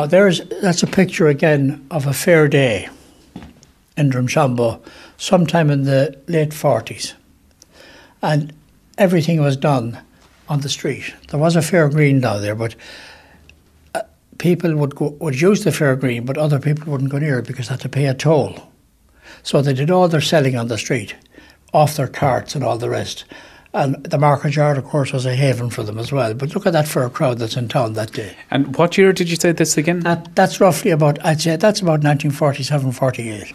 Now there's that's a picture again of a fair day in Drumshanbo, sometime in the late forties, and everything was done on the street. There was a fair green down there, but uh, people would go, would use the fair green, but other people wouldn't go near it because they had to pay a toll. So they did all their selling on the street, off their carts and all the rest. And the market yard, of course, was a haven for them as well. But look at that fair crowd that's in town that day. And what year did you say this again? That, that's roughly about, I'd say that's about 1947, 48.